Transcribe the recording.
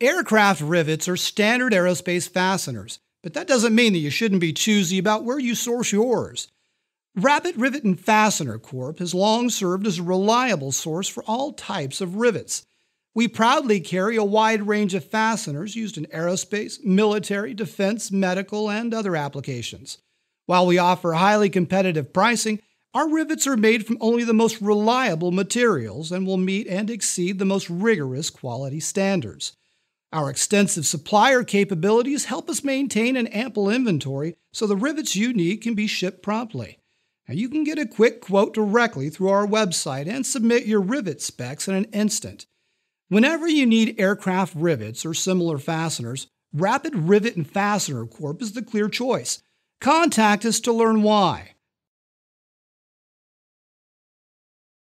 Aircraft rivets are standard aerospace fasteners, but that doesn't mean that you shouldn't be choosy about where you source yours. Rapid Rivet and Fastener Corp has long served as a reliable source for all types of rivets. We proudly carry a wide range of fasteners used in aerospace, military, defense, medical, and other applications. While we offer highly competitive pricing, our rivets are made from only the most reliable materials and will meet and exceed the most rigorous quality standards. Our extensive supplier capabilities help us maintain an ample inventory so the rivets you need can be shipped promptly. Now you can get a quick quote directly through our website and submit your rivet specs in an instant. Whenever you need aircraft rivets or similar fasteners, Rapid Rivet and Fastener Corp is the clear choice. Contact us to learn why.